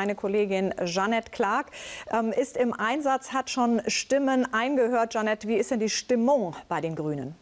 Meine Kollegin Jeanette Clark ähm, ist im Einsatz, hat schon Stimmen eingehört. Jeanette, wie ist denn die Stimmung bei den Grünen?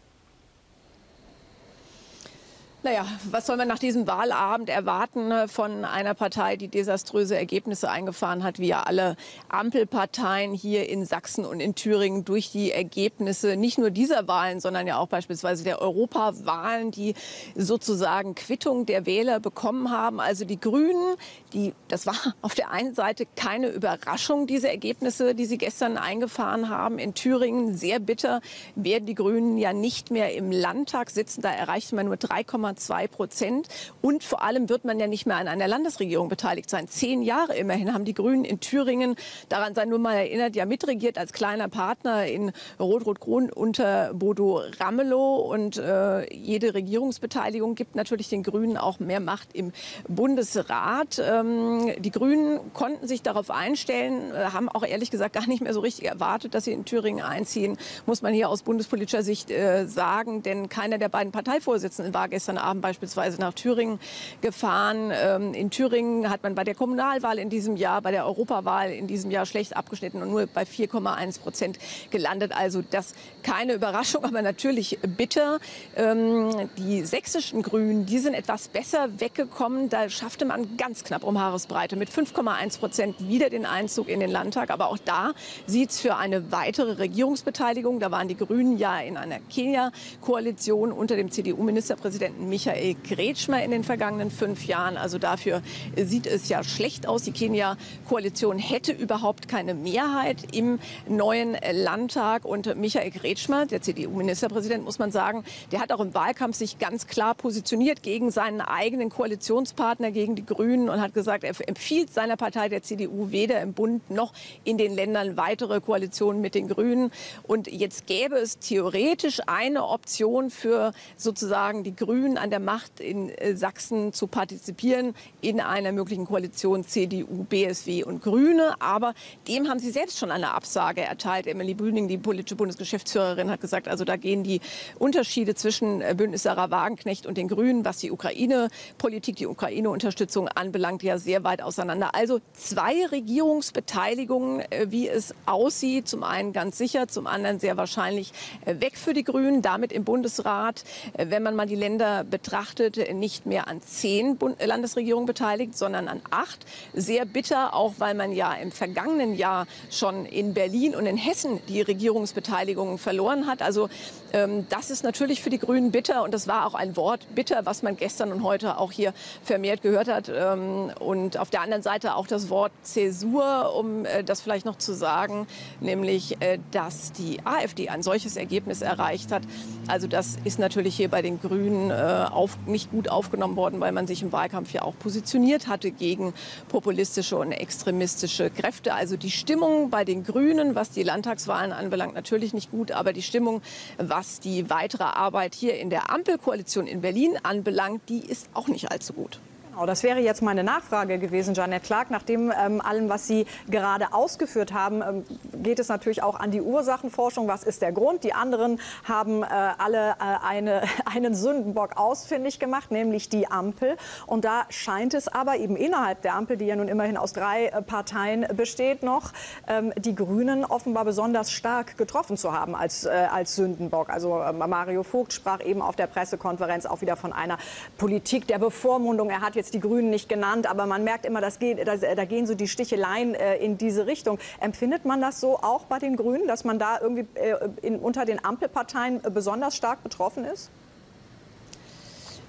Naja, was soll man nach diesem Wahlabend erwarten äh, von einer Partei, die desaströse Ergebnisse eingefahren hat, wie ja alle Ampelparteien hier in Sachsen und in Thüringen durch die Ergebnisse nicht nur dieser Wahlen, sondern ja auch beispielsweise der Europawahlen, die sozusagen Quittung der Wähler bekommen haben. Also die Grünen, die, das war auf der einen Seite keine Überraschung, diese Ergebnisse, die sie gestern eingefahren haben. In Thüringen sehr bitter werden die Grünen ja nicht mehr im Landtag sitzen. Da erreicht man nur 3, 2,2 Prozent. Und vor allem wird man ja nicht mehr an einer Landesregierung beteiligt sein. Zehn Jahre immerhin haben die Grünen in Thüringen, daran sei nur mal erinnert, ja mitregiert als kleiner Partner in Rot-Rot-Grün unter Bodo Ramelow. Und äh, jede Regierungsbeteiligung gibt natürlich den Grünen auch mehr Macht im Bundesrat. Ähm, die Grünen konnten sich darauf einstellen, äh, haben auch ehrlich gesagt gar nicht mehr so richtig erwartet, dass sie in Thüringen einziehen, muss man hier aus bundespolitischer Sicht äh, sagen. Denn keiner der beiden Parteivorsitzenden war gestern Abend beispielsweise nach Thüringen gefahren. Ähm, in Thüringen hat man bei der Kommunalwahl in diesem Jahr, bei der Europawahl in diesem Jahr schlecht abgeschnitten und nur bei 4,1 Prozent gelandet. Also das keine Überraschung, aber natürlich bitter. Ähm, die sächsischen Grünen, die sind etwas besser weggekommen. Da schaffte man ganz knapp um Haaresbreite mit 5,1 Prozent wieder den Einzug in den Landtag. Aber auch da sieht es für eine weitere Regierungsbeteiligung, da waren die Grünen ja in einer Kenia-Koalition unter dem CDU-Ministerpräsidenten Michael Kretschmer in den vergangenen fünf Jahren. Also dafür sieht es ja schlecht aus. Die Kenia-Koalition hätte überhaupt keine Mehrheit im neuen Landtag. Und Michael Kretschmer, der CDU-Ministerpräsident, muss man sagen, der hat auch im Wahlkampf sich ganz klar positioniert gegen seinen eigenen Koalitionspartner, gegen die Grünen und hat gesagt, er empfiehlt seiner Partei, der CDU, weder im Bund noch in den Ländern weitere Koalitionen mit den Grünen. Und jetzt gäbe es theoretisch eine Option für sozusagen die Grünen an der Macht in äh, Sachsen zu partizipieren in einer möglichen Koalition CDU, BSW und Grüne. Aber dem haben sie selbst schon eine Absage erteilt. Emily Bühning, die politische Bundesgeschäftsführerin, hat gesagt, also da gehen die Unterschiede zwischen äh, Bündnis Sarah Wagenknecht und den Grünen, was die Ukraine-Politik, die Ukraine-Unterstützung anbelangt, ja sehr weit auseinander. Also zwei Regierungsbeteiligungen, äh, wie es aussieht. Zum einen ganz sicher, zum anderen sehr wahrscheinlich weg für die Grünen, damit im Bundesrat. Wenn man mal die Länder betrachtet, nicht mehr an zehn Bund Landesregierungen beteiligt, sondern an acht. Sehr bitter, auch weil man ja im vergangenen Jahr schon in Berlin und in Hessen die Regierungsbeteiligung verloren hat. Also ähm, das ist natürlich für die Grünen bitter und das war auch ein Wort bitter, was man gestern und heute auch hier vermehrt gehört hat. Ähm, und auf der anderen Seite auch das Wort Zäsur, um äh, das vielleicht noch zu sagen, nämlich, äh, dass die AfD ein solches Ergebnis erreicht hat. Also das ist natürlich hier bei den Grünen äh, auf, nicht gut aufgenommen worden, weil man sich im Wahlkampf ja auch positioniert hatte gegen populistische und extremistische Kräfte. Also die Stimmung bei den Grünen, was die Landtagswahlen anbelangt, natürlich nicht gut, aber die Stimmung, was die weitere Arbeit hier in der Ampelkoalition in Berlin anbelangt, die ist auch nicht allzu gut. Genau, das wäre jetzt meine Nachfrage gewesen, Janet Clark. Nach dem ähm, allem, was Sie gerade ausgeführt haben, ähm, geht es natürlich auch an die Ursachenforschung. Was ist der Grund? Die anderen haben äh, alle äh, eine, einen Sündenbock ausfindig gemacht, nämlich die Ampel. Und da scheint es aber eben innerhalb der Ampel, die ja nun immerhin aus drei äh, Parteien besteht, noch ähm, die Grünen offenbar besonders stark getroffen zu haben als, äh, als Sündenbock. Also äh, Mario Vogt sprach eben auf der Pressekonferenz auch wieder von einer Politik der Bevormundung. Er hat jetzt jetzt die Grünen nicht genannt, aber man merkt immer, das geht, da, da gehen so die Sticheleien äh, in diese Richtung. Empfindet man das so auch bei den Grünen, dass man da irgendwie äh, in, unter den Ampelparteien äh, besonders stark betroffen ist?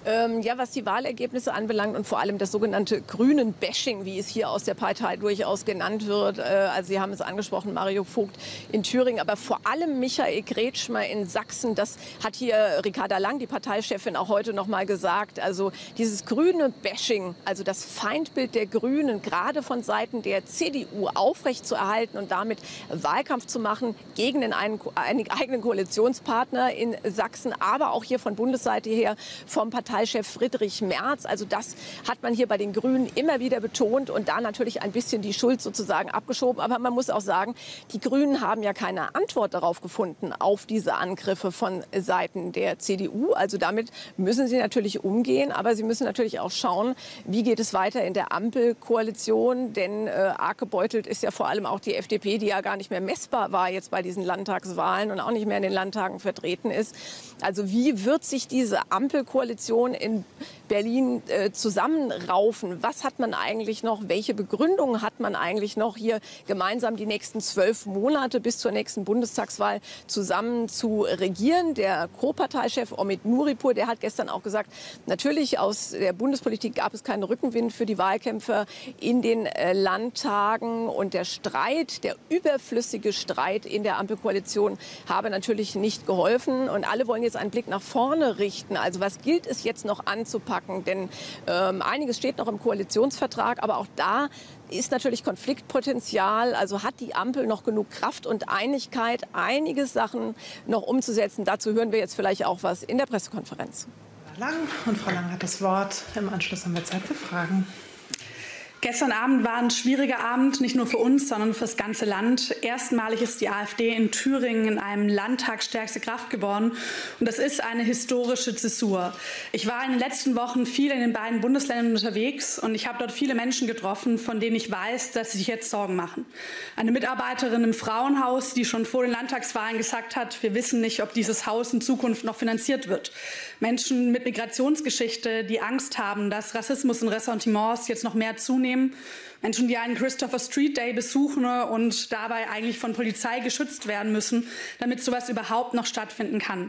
Ähm, ja, was die Wahlergebnisse anbelangt und vor allem das sogenannte grünen Bashing, wie es hier aus der Partei durchaus genannt wird. Äh, also Sie haben es angesprochen, Mario Vogt in Thüringen, aber vor allem Michael Kretschmer in Sachsen. Das hat hier Ricarda Lang, die Parteichefin, auch heute noch mal gesagt. Also dieses grüne Bashing, also das Feindbild der Grünen, gerade von Seiten der CDU aufrechtzuerhalten und damit Wahlkampf zu machen gegen den einen, einen eigenen Koalitionspartner in Sachsen, aber auch hier von Bundesseite her vom Partei Co-Parteichef Friedrich Merz. Also das hat man hier bei den Grünen immer wieder betont und da natürlich ein bisschen die Schuld sozusagen abgeschoben. Aber man muss auch sagen, die Grünen haben ja keine Antwort darauf gefunden, auf diese Angriffe von Seiten der CDU. Also damit müssen sie natürlich umgehen, aber sie müssen natürlich auch schauen, wie geht es weiter in der Ampelkoalition. Denn äh, arg gebeutelt ist ja vor allem auch die FDP, die ja gar nicht mehr messbar war jetzt bei diesen Landtagswahlen und auch nicht mehr in den Landtagen vertreten ist. Also wie wird sich diese Ampelkoalition in Berlin äh, zusammenraufen? Was hat man eigentlich noch? Welche Begründungen hat man eigentlich noch, hier gemeinsam die nächsten zwölf Monate bis zur nächsten Bundestagswahl zusammen zu regieren? Der Co-Parteichef Omid Nuripur, der hat gestern auch gesagt, natürlich aus der Bundespolitik gab es keinen Rückenwind für die Wahlkämpfer in den äh, Landtagen und der Streit, der überflüssige Streit in der Ampelkoalition habe natürlich nicht geholfen und alle wollen jetzt einen Blick nach vorne richten. Also was gilt es jetzt noch anzupacken? Anpacken. Denn ähm, einiges steht noch im Koalitionsvertrag, aber auch da ist natürlich Konfliktpotenzial. Also hat die Ampel noch genug Kraft und Einigkeit, einige Sachen noch umzusetzen. Dazu hören wir jetzt vielleicht auch was in der Pressekonferenz. Lang und Frau Lang hat das Wort. Im Anschluss haben wir Zeit für Fragen. Gestern Abend war ein schwieriger Abend, nicht nur für uns, sondern für das ganze Land. Erstmalig ist die AfD in Thüringen in einem Landtag stärkste Kraft geworden. Und das ist eine historische Zäsur. Ich war in den letzten Wochen viel in den beiden Bundesländern unterwegs und ich habe dort viele Menschen getroffen, von denen ich weiß, dass sie sich jetzt Sorgen machen. Eine Mitarbeiterin im Frauenhaus, die schon vor den Landtagswahlen gesagt hat, wir wissen nicht, ob dieses Haus in Zukunft noch finanziert wird. Menschen mit Migrationsgeschichte, die Angst haben, dass Rassismus und Ressentiments jetzt noch mehr zunehmen nehmen Menschen, die einen Christopher Street Day besuchen und dabei eigentlich von Polizei geschützt werden müssen, damit sowas überhaupt noch stattfinden kann.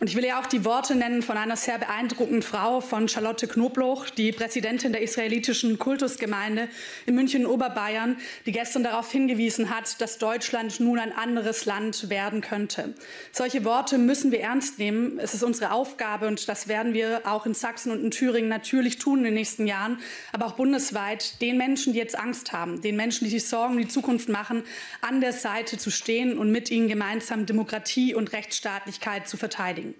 Und ich will ja auch die Worte nennen von einer sehr beeindruckenden Frau, von Charlotte Knobloch, die Präsidentin der israelitischen Kultusgemeinde in München-Oberbayern, die gestern darauf hingewiesen hat, dass Deutschland nun ein anderes Land werden könnte. Solche Worte müssen wir ernst nehmen. Es ist unsere Aufgabe und das werden wir auch in Sachsen und in Thüringen natürlich tun in den nächsten Jahren, aber auch bundesweit den Menschen, die jetzt Angst haben, den Menschen, die sich Sorgen um die Zukunft machen, an der Seite zu stehen und mit ihnen gemeinsam Demokratie und Rechtsstaatlichkeit zu verteidigen.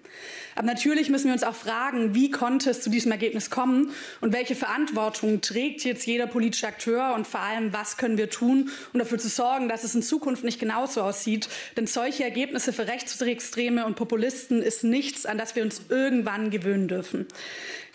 Aber natürlich müssen wir uns auch fragen, wie konnte es zu diesem Ergebnis kommen und welche Verantwortung trägt jetzt jeder politische Akteur und vor allem, was können wir tun, um dafür zu sorgen, dass es in Zukunft nicht genauso aussieht. Denn solche Ergebnisse für Rechtsextreme und Populisten ist nichts, an das wir uns irgendwann gewöhnen dürfen.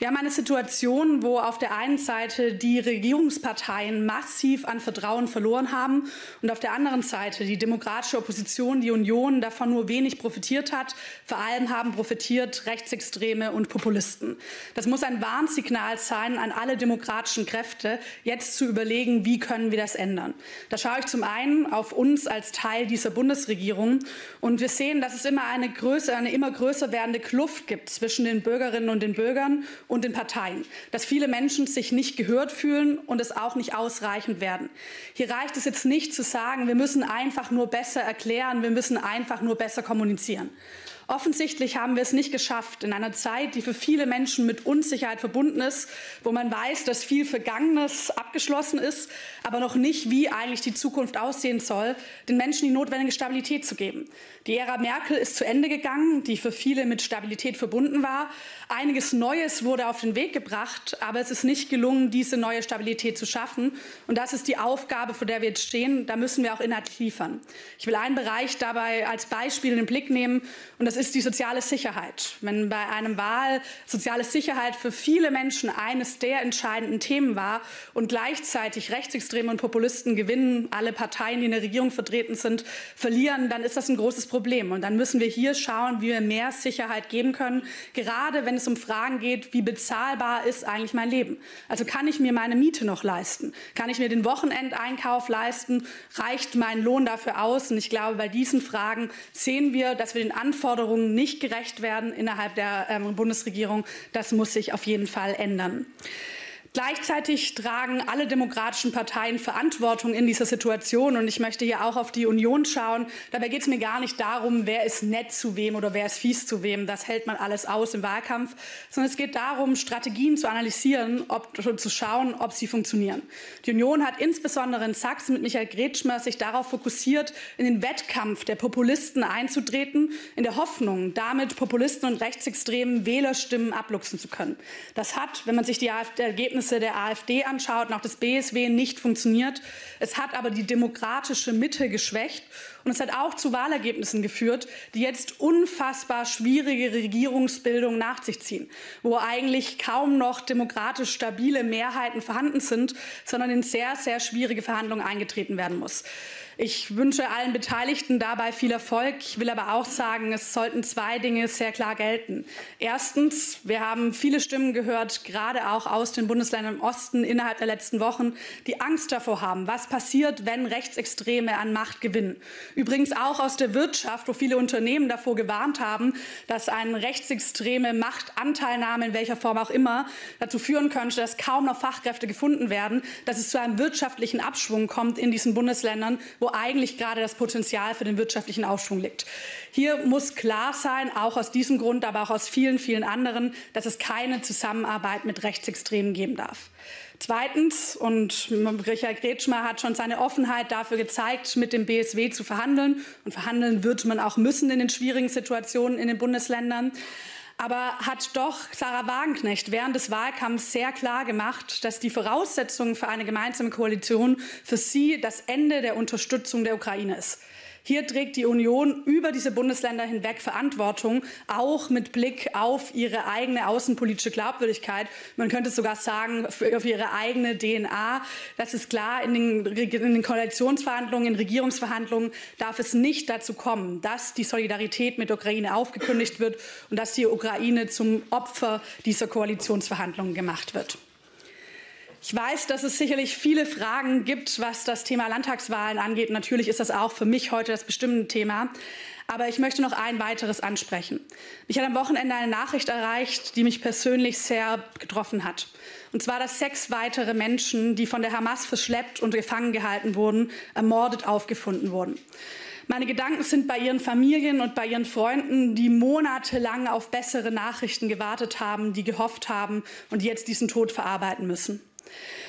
Wir haben eine Situation, wo auf der einen Seite die Regierungsparteien massiv an Vertrauen verloren haben und auf der anderen Seite die demokratische Opposition, die Union, davon nur wenig profitiert hat. Vor allem haben profitiert Rechtsextreme und Populisten. Das muss ein Warnsignal sein an alle demokratischen Kräfte, jetzt zu überlegen, wie können wir das ändern. Da schaue ich zum einen auf uns als Teil dieser Bundesregierung und wir sehen, dass es immer eine, größere, eine immer größer werdende Kluft gibt zwischen den Bürgerinnen und den Bürgern den Parteien, dass viele Menschen sich nicht gehört fühlen und es auch nicht ausreichend werden. Hier reicht es jetzt nicht zu sagen, wir müssen einfach nur besser erklären, wir müssen einfach nur besser kommunizieren. Offensichtlich haben wir es nicht geschafft, in einer Zeit, die für viele Menschen mit Unsicherheit verbunden ist, wo man weiß, dass viel Vergangenes abgeschlossen ist, aber noch nicht, wie eigentlich die Zukunft aussehen soll, den Menschen die notwendige Stabilität zu geben. Die Ära Merkel ist zu Ende gegangen, die für viele mit Stabilität verbunden war. Einiges Neues wurde auf den Weg gebracht, aber es ist nicht gelungen, diese neue Stabilität zu schaffen. Und das ist die Aufgabe, vor der wir jetzt stehen. Da müssen wir auch inhaltlich liefern. Ich will einen Bereich dabei als Beispiel in den Blick nehmen, und das ist die soziale Sicherheit. Wenn bei einem Wahl soziale Sicherheit für viele Menschen eines der entscheidenden Themen war und gleichzeitig Rechtsextreme und Populisten gewinnen, alle Parteien, die in der Regierung vertreten sind, verlieren, dann ist das ein großes. Problem. Und dann müssen wir hier schauen, wie wir mehr Sicherheit geben können, gerade wenn es um Fragen geht, wie bezahlbar ist eigentlich mein Leben. Also kann ich mir meine Miete noch leisten? Kann ich mir den Wochenendeinkauf leisten? Reicht mein Lohn dafür aus? Und ich glaube, bei diesen Fragen sehen wir, dass wir den Anforderungen nicht gerecht werden innerhalb der ähm, Bundesregierung. Das muss sich auf jeden Fall ändern. Gleichzeitig tragen alle demokratischen Parteien Verantwortung in dieser Situation. Und ich möchte hier auch auf die Union schauen. Dabei geht es mir gar nicht darum, wer ist nett zu wem oder wer ist fies zu wem. Das hält man alles aus im Wahlkampf. Sondern es geht darum, Strategien zu analysieren, ob, zu schauen, ob sie funktionieren. Die Union hat insbesondere in Sachsen mit Michael Gretschmer sich darauf fokussiert, in den Wettkampf der Populisten einzutreten, in der Hoffnung, damit Populisten und rechtsextremen Wählerstimmen abluchsen zu können. Das hat, wenn man sich die Ergebnisse Ergebnisse der AfD anschaut, und auch des BSW nicht funktioniert. Es hat aber die demokratische Mitte geschwächt und es hat auch zu Wahlergebnissen geführt, die jetzt unfassbar schwierige Regierungsbildung nach sich ziehen, wo eigentlich kaum noch demokratisch stabile Mehrheiten vorhanden sind, sondern in sehr, sehr schwierige Verhandlungen eingetreten werden muss. Ich wünsche allen Beteiligten dabei viel Erfolg. Ich will aber auch sagen, es sollten zwei Dinge sehr klar gelten. Erstens, wir haben viele Stimmen gehört, gerade auch aus den Bundesländern im Osten innerhalb der letzten Wochen, die Angst davor haben, was passiert, wenn Rechtsextreme an Macht gewinnen. Übrigens auch aus der Wirtschaft, wo viele Unternehmen davor gewarnt haben, dass eine rechtsextreme Machtanteilnahme in welcher Form auch immer dazu führen könnte, dass kaum noch Fachkräfte gefunden werden, dass es zu einem wirtschaftlichen Abschwung kommt in diesen Bundesländern, wo eigentlich gerade das Potenzial für den wirtschaftlichen Aufschwung liegt. Hier muss klar sein, auch aus diesem Grund, aber auch aus vielen, vielen anderen, dass es keine Zusammenarbeit mit Rechtsextremen geben darf. Zweitens, und Richard Kretschmer hat schon seine Offenheit dafür gezeigt, mit dem BSW zu verhandeln. Und verhandeln wird man auch müssen in den schwierigen Situationen in den Bundesländern aber hat doch Sarah Wagenknecht während des Wahlkampfs sehr klar gemacht, dass die Voraussetzung für eine gemeinsame Koalition für sie das Ende der Unterstützung der Ukraine ist. Hier trägt die Union über diese Bundesländer hinweg Verantwortung, auch mit Blick auf ihre eigene außenpolitische Glaubwürdigkeit. Man könnte sogar sagen, auf ihre eigene DNA. Das ist klar, in den, in den Koalitionsverhandlungen, in Regierungsverhandlungen darf es nicht dazu kommen, dass die Solidarität mit der Ukraine aufgekündigt wird und dass die Ukraine zum Opfer dieser Koalitionsverhandlungen gemacht wird. Ich weiß, dass es sicherlich viele Fragen gibt, was das Thema Landtagswahlen angeht. Natürlich ist das auch für mich heute das bestimmende Thema. Aber ich möchte noch ein weiteres ansprechen. Mich hat am Wochenende eine Nachricht erreicht, die mich persönlich sehr getroffen hat. Und zwar, dass sechs weitere Menschen, die von der Hamas verschleppt und gefangen gehalten wurden, ermordet aufgefunden wurden. Meine Gedanken sind bei ihren Familien und bei ihren Freunden, die monatelang auf bessere Nachrichten gewartet haben, die gehofft haben und die jetzt diesen Tod verarbeiten müssen.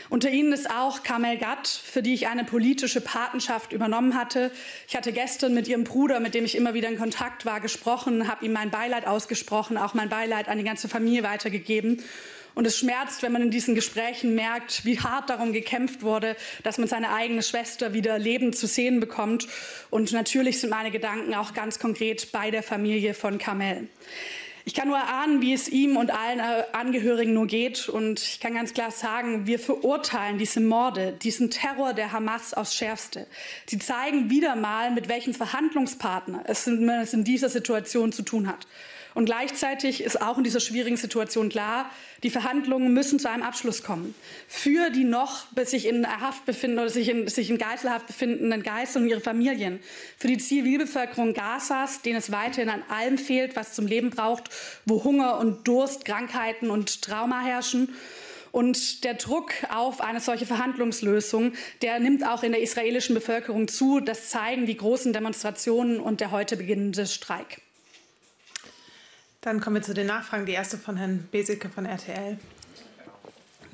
Unter ihnen ist auch Kamel Gatt, für die ich eine politische Patenschaft übernommen hatte. Ich hatte gestern mit ihrem Bruder, mit dem ich immer wieder in Kontakt war, gesprochen, habe ihm mein Beileid ausgesprochen, auch mein Beileid an die ganze Familie weitergegeben. Und es schmerzt, wenn man in diesen Gesprächen merkt, wie hart darum gekämpft wurde, dass man seine eigene Schwester wieder lebend zu sehen bekommt. Und natürlich sind meine Gedanken auch ganz konkret bei der Familie von Kamel. Ich kann nur ahnen, wie es ihm und allen äh, Angehörigen nur geht. Und ich kann ganz klar sagen, wir verurteilen diese Morde, diesen Terror der Hamas aufs Schärfste. Sie zeigen wieder mal, mit welchem Verhandlungspartner es in dieser Situation zu tun hat. Und gleichzeitig ist auch in dieser schwierigen Situation klar, die Verhandlungen müssen zu einem Abschluss kommen. Für die noch sich in Haft befinden oder sich in, sich in Geiselhaft befindenden Geiseln und ihre Familien. Für die Zivilbevölkerung Gazas, denen es weiterhin an allem fehlt, was zum Leben braucht, wo Hunger und Durst, Krankheiten und Trauma herrschen. Und der Druck auf eine solche Verhandlungslösung, der nimmt auch in der israelischen Bevölkerung zu. Das zeigen die großen Demonstrationen und der heute beginnende Streik. Dann kommen wir zu den Nachfragen. Die erste von Herrn Beseke von RTL.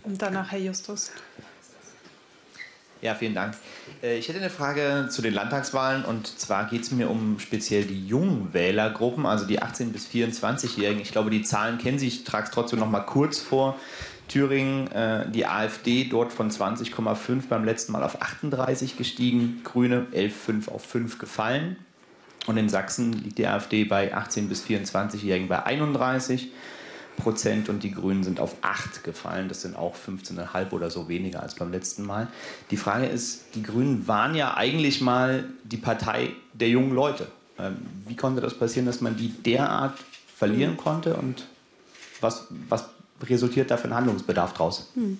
Und danach Herr Justus. Ja, vielen Dank. Äh, ich hätte eine Frage zu den Landtagswahlen und zwar geht es mir um speziell die jungen Wählergruppen, also die 18- bis 24-Jährigen. Ich glaube, die Zahlen kennen Sie, ich trage es trotzdem noch mal kurz vor. Thüringen, äh, die AfD dort von 20,5 beim letzten Mal auf 38 gestiegen, Grüne 11,5 auf 5 gefallen. Und in Sachsen liegt die AfD bei 18- bis 24-Jährigen bei 31 Prozent und die Grünen sind auf 8 gefallen. Das sind auch 15,5 oder so weniger als beim letzten Mal. Die Frage ist, die Grünen waren ja eigentlich mal die Partei der jungen Leute. Ähm, wie konnte das passieren, dass man die derart verlieren konnte und was, was resultiert da für ein Handlungsbedarf draus? Hm.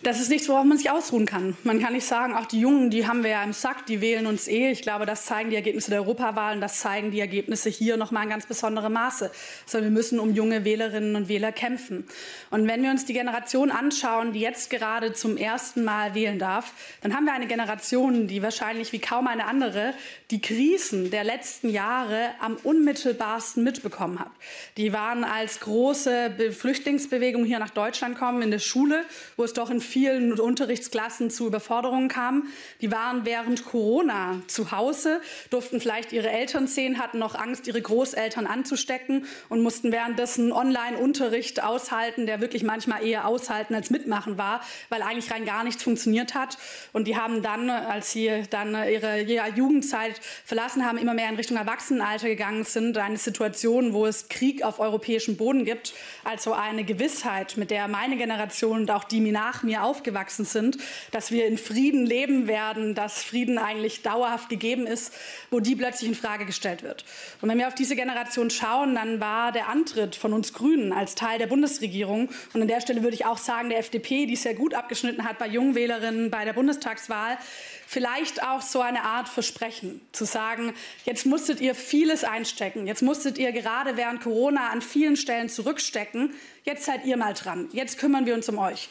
Das ist nichts, worauf man sich ausruhen kann. Man kann nicht sagen, ach, die Jungen, die haben wir ja im Sack, die wählen uns eh. Ich glaube, das zeigen die Ergebnisse der Europawahlen, das zeigen die Ergebnisse hier noch mal in ganz besonderem Maße. Sondern wir müssen um junge Wählerinnen und Wähler kämpfen. Und wenn wir uns die Generation anschauen, die jetzt gerade zum ersten Mal wählen darf, dann haben wir eine Generation, die wahrscheinlich wie kaum eine andere die Krisen der letzten Jahre am unmittelbarsten mitbekommen hat. Die waren als große Flüchtlingsbewegung hier nach Deutschland kommen in der Schule, wo es doch in vielen Unterrichtsklassen zu Überforderungen kam. Die waren während Corona zu Hause, durften vielleicht ihre Eltern sehen, hatten noch Angst, ihre Großeltern anzustecken und mussten währenddessen Online-Unterricht aushalten, der wirklich manchmal eher aushalten als mitmachen war, weil eigentlich rein gar nichts funktioniert hat. Und die haben dann, als sie dann ihre Jugendzeit verlassen haben, immer mehr in Richtung Erwachsenenalter gegangen sind, eine Situation, wo es Krieg auf europäischem Boden gibt, also eine Gewissheit, mit der meine Generation und auch die, nach mir aufgewachsen sind, dass wir in Frieden leben werden, dass Frieden eigentlich dauerhaft gegeben ist, wo die plötzlich in Frage gestellt wird. Und wenn wir auf diese Generation schauen, dann war der Antritt von uns Grünen als Teil der Bundesregierung und an der Stelle würde ich auch sagen, der FDP, die sehr gut abgeschnitten hat bei Jungwählerinnen bei der Bundestagswahl, vielleicht auch so eine Art Versprechen, zu sagen, jetzt musstet ihr vieles einstecken, jetzt musstet ihr gerade während Corona an vielen Stellen zurückstecken, jetzt seid ihr mal dran, jetzt kümmern wir uns um euch.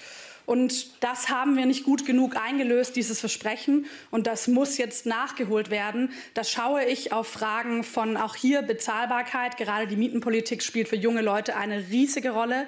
Und das haben wir nicht gut genug eingelöst, dieses Versprechen. Und das muss jetzt nachgeholt werden. Da schaue ich auf Fragen von auch hier Bezahlbarkeit. Gerade die Mietenpolitik spielt für junge Leute eine riesige Rolle.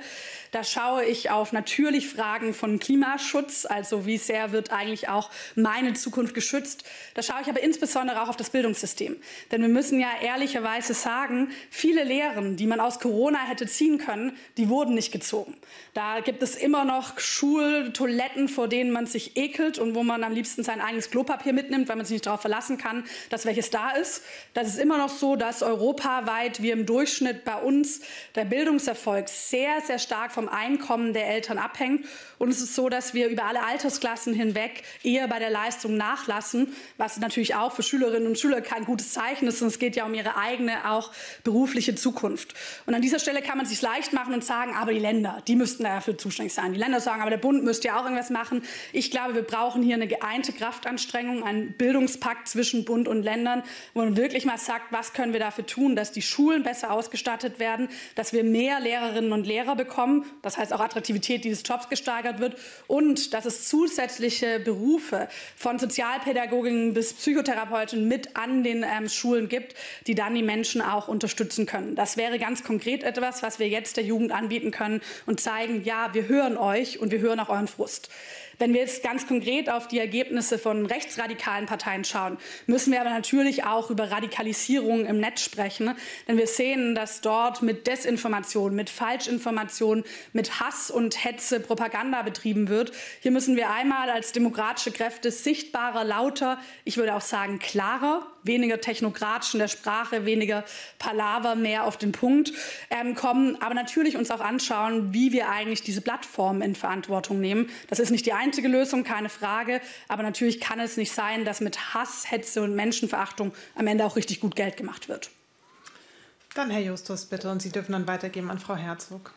Da schaue ich auf natürlich Fragen von Klimaschutz, also wie sehr wird eigentlich auch meine Zukunft geschützt. Da schaue ich aber insbesondere auch auf das Bildungssystem. Denn wir müssen ja ehrlicherweise sagen, viele Lehren, die man aus Corona hätte ziehen können, die wurden nicht gezogen. Da gibt es immer noch Schultoiletten, vor denen man sich ekelt und wo man am liebsten sein eigenes Klopapier mitnimmt, weil man sich nicht darauf verlassen kann, dass welches da ist. Das ist immer noch so, dass europaweit wir im Durchschnitt bei uns der Bildungserfolg sehr, sehr stark vom Einkommen der Eltern abhängt. Und es ist so, dass wir über alle Altersklassen hinweg eher bei der Leistung nachlassen, was natürlich auch für Schülerinnen und Schüler kein gutes Zeichen ist. Und es geht ja um ihre eigene, auch berufliche Zukunft. Und an dieser Stelle kann man sich leicht machen und sagen, aber die Länder, die müssten dafür zuständig sein. Die Länder sagen, aber der Bund müsste ja auch irgendwas machen. Ich glaube, wir brauchen hier eine geeinte Kraftanstrengung, einen Bildungspakt zwischen Bund und Ländern, wo man wirklich mal sagt, was können wir dafür tun, dass die Schulen besser ausgestattet werden, dass wir mehr Lehrerinnen und Lehrer bekommen, das heißt auch Attraktivität dieses Jobs gesteigert wird und dass es zusätzliche Berufe von Sozialpädagoginnen bis Psychotherapeuten mit an den ähm, Schulen gibt, die dann die Menschen auch unterstützen können. Das wäre ganz konkret etwas, was wir jetzt der Jugend anbieten können und zeigen, ja, wir hören euch und wir hören auch euren Frust. Wenn wir jetzt ganz konkret auf die Ergebnisse von rechtsradikalen Parteien schauen, müssen wir aber natürlich auch über Radikalisierung im Netz sprechen. Denn wir sehen, dass dort mit Desinformation, mit Falschinformation, mit Hass und Hetze Propaganda betrieben wird. Hier müssen wir einmal als demokratische Kräfte sichtbarer, lauter, ich würde auch sagen klarer weniger technokratisch in der Sprache, weniger Palaver, mehr auf den Punkt ähm, kommen. Aber natürlich uns auch anschauen, wie wir eigentlich diese Plattformen in Verantwortung nehmen. Das ist nicht die einzige Lösung, keine Frage. Aber natürlich kann es nicht sein, dass mit Hass, Hetze und Menschenverachtung am Ende auch richtig gut Geld gemacht wird. Dann Herr Justus, bitte. Und Sie dürfen dann weitergeben an Frau Herzog.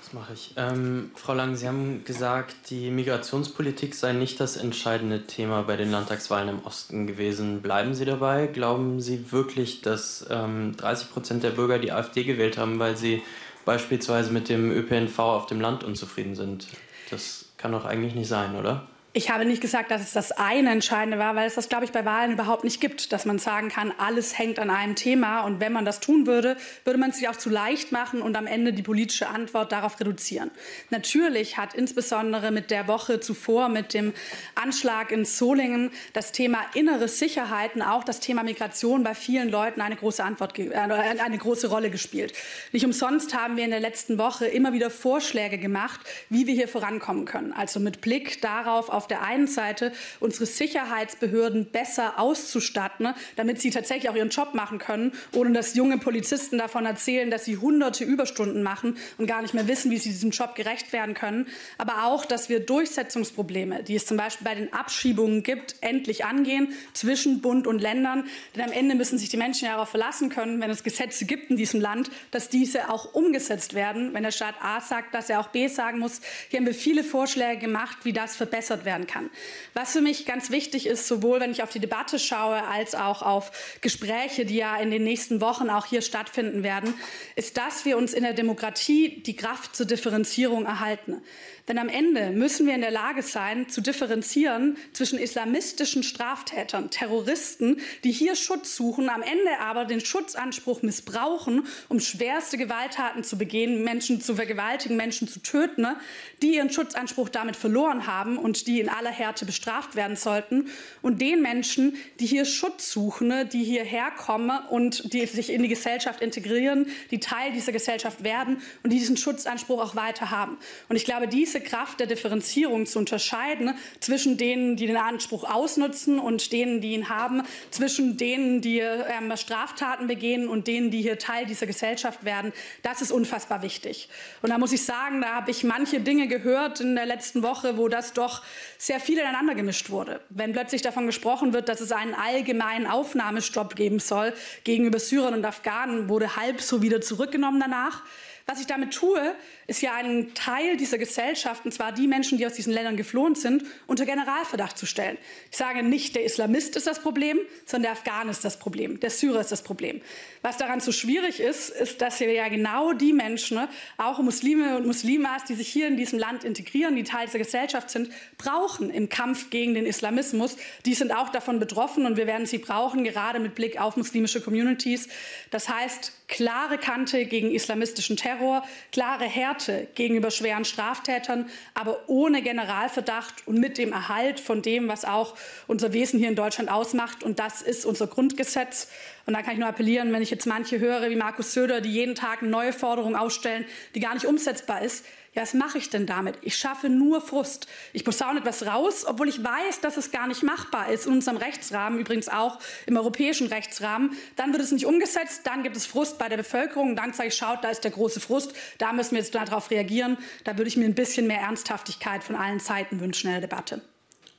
Das mache ich. Ähm, Frau Lang, Sie haben gesagt, die Migrationspolitik sei nicht das entscheidende Thema bei den Landtagswahlen im Osten gewesen. Bleiben Sie dabei? Glauben Sie wirklich, dass ähm, 30 Prozent der Bürger die AfD gewählt haben, weil sie beispielsweise mit dem ÖPNV auf dem Land unzufrieden sind? Das kann doch eigentlich nicht sein, oder? Ich habe nicht gesagt, dass es das eine Entscheidende war, weil es das, glaube ich, bei Wahlen überhaupt nicht gibt, dass man sagen kann, alles hängt an einem Thema. Und wenn man das tun würde, würde man es sich auch zu leicht machen und am Ende die politische Antwort darauf reduzieren. Natürlich hat insbesondere mit der Woche zuvor, mit dem Anschlag in Solingen, das Thema innere Sicherheiten, auch das Thema Migration bei vielen Leuten eine große, Antwort, äh, eine große Rolle gespielt. Nicht umsonst haben wir in der letzten Woche immer wieder Vorschläge gemacht, wie wir hier vorankommen können. Also mit Blick darauf, auf der einen Seite unsere Sicherheitsbehörden besser auszustatten, damit sie tatsächlich auch ihren Job machen können, ohne dass junge Polizisten davon erzählen, dass sie hunderte Überstunden machen und gar nicht mehr wissen, wie sie diesem Job gerecht werden können. Aber auch, dass wir Durchsetzungsprobleme, die es zum Beispiel bei den Abschiebungen gibt, endlich angehen zwischen Bund und Ländern. Denn am Ende müssen sich die Menschen ja darauf verlassen können, wenn es Gesetze gibt in diesem Land, dass diese auch umgesetzt werden. Wenn der Staat A sagt, dass er auch B sagen muss. Hier haben wir viele Vorschläge gemacht, wie das verbessert werden kann. Was für mich ganz wichtig ist, sowohl wenn ich auf die Debatte schaue, als auch auf Gespräche, die ja in den nächsten Wochen auch hier stattfinden werden, ist, dass wir uns in der Demokratie die Kraft zur Differenzierung erhalten. Denn am Ende müssen wir in der Lage sein, zu differenzieren zwischen islamistischen Straftätern, Terroristen, die hier Schutz suchen, am Ende aber den Schutzanspruch missbrauchen, um schwerste Gewalttaten zu begehen, Menschen zu vergewaltigen, Menschen zu töten, ne, die ihren Schutzanspruch damit verloren haben und die in aller Härte bestraft werden sollten. Und den Menschen, die hier Schutz suchen, ne, die hierher kommen und die sich in die Gesellschaft integrieren, die Teil dieser Gesellschaft werden und die diesen Schutzanspruch auch weiter haben. Und ich glaube, diese gewisse Kraft der Differenzierung zu unterscheiden zwischen denen, die den Anspruch ausnutzen und denen, die ihn haben, zwischen denen, die ähm, Straftaten begehen und denen, die hier Teil dieser Gesellschaft werden. Das ist unfassbar wichtig. Und da muss ich sagen, da habe ich manche Dinge gehört in der letzten Woche, wo das doch sehr viel ineinander gemischt wurde. Wenn plötzlich davon gesprochen wird, dass es einen allgemeinen Aufnahmestopp geben soll gegenüber Syrern und Afghanen, wurde halb so wieder zurückgenommen danach. Was ich damit tue, ist ja einen Teil dieser Gesellschaft, und zwar die Menschen, die aus diesen Ländern geflohen sind, unter Generalverdacht zu stellen. Ich sage nicht, der Islamist ist das Problem, sondern der Afghan ist das Problem, der Syrer ist das Problem. Was daran so schwierig ist, ist, dass wir ja genau die Menschen, ne, auch Muslime und Muslimas, die sich hier in diesem Land integrieren, die Teil dieser Gesellschaft sind, brauchen im Kampf gegen den Islamismus. Die sind auch davon betroffen und wir werden sie brauchen, gerade mit Blick auf muslimische Communities. Das heißt, klare Kante gegen islamistischen Terror, klare Härte gegenüber schweren Straftätern, aber ohne Generalverdacht und mit dem Erhalt von dem, was auch unser Wesen hier in Deutschland ausmacht. Und das ist unser Grundgesetz. Und da kann ich nur appellieren, wenn ich jetzt manche höre, wie Markus Söder, die jeden Tag eine neue Forderung ausstellen, die gar nicht umsetzbar ist. Ja, was mache ich denn damit? Ich schaffe nur Frust. Ich posaune etwas raus, obwohl ich weiß, dass es gar nicht machbar ist in unserem Rechtsrahmen, übrigens auch im europäischen Rechtsrahmen. Dann wird es nicht umgesetzt, dann gibt es Frust bei der Bevölkerung. Dann sage ich, schaut, da ist der große Frust. Da müssen wir jetzt darauf reagieren. Da würde ich mir ein bisschen mehr Ernsthaftigkeit von allen Seiten wünschen in der Debatte.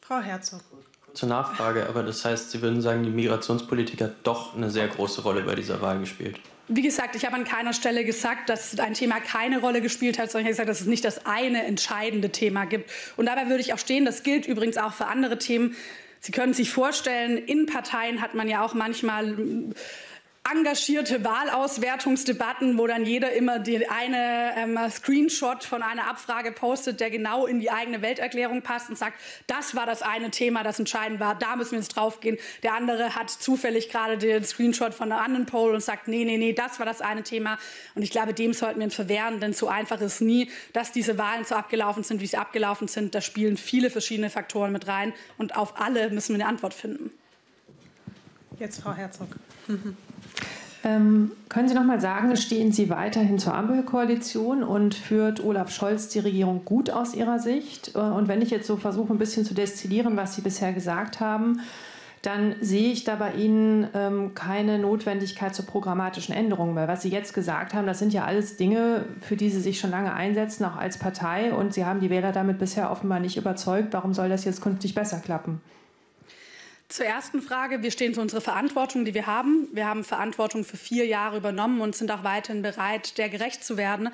Frau Herzog zur Nachfrage, aber das heißt, Sie würden sagen, die Migrationspolitik hat doch eine sehr große Rolle bei dieser Wahl gespielt. Wie gesagt, ich habe an keiner Stelle gesagt, dass ein Thema keine Rolle gespielt hat, sondern ich habe gesagt, dass es nicht das eine entscheidende Thema gibt. Und dabei würde ich auch stehen, das gilt übrigens auch für andere Themen. Sie können sich vorstellen, in Parteien hat man ja auch manchmal engagierte Wahlauswertungsdebatten, wo dann jeder immer die eine ähm, Screenshot von einer Abfrage postet, der genau in die eigene Welterklärung passt und sagt, das war das eine Thema, das entscheidend war, da müssen wir jetzt draufgehen. Der andere hat zufällig gerade den Screenshot von einer anderen Poll und sagt, nee, nee, nee, das war das eine Thema. Und ich glaube, dem sollten wir uns verwehren, denn so einfach ist nie, dass diese Wahlen so abgelaufen sind, wie sie abgelaufen sind. Da spielen viele verschiedene Faktoren mit rein und auf alle müssen wir eine Antwort finden. Jetzt Frau Herzog. Ähm, können Sie noch mal sagen, stehen Sie weiterhin zur Ampelkoalition und führt Olaf Scholz die Regierung gut aus Ihrer Sicht? Äh, und wenn ich jetzt so versuche, ein bisschen zu destillieren, was Sie bisher gesagt haben, dann sehe ich da bei Ihnen ähm, keine Notwendigkeit zur programmatischen Änderung, weil was Sie jetzt gesagt haben, das sind ja alles Dinge, für die Sie sich schon lange einsetzen, auch als Partei, und Sie haben die Wähler damit bisher offenbar nicht überzeugt. Warum soll das jetzt künftig besser klappen? Zur ersten Frage. Wir stehen zu unserer Verantwortung, die wir haben. Wir haben Verantwortung für vier Jahre übernommen und sind auch weiterhin bereit, der gerecht zu werden.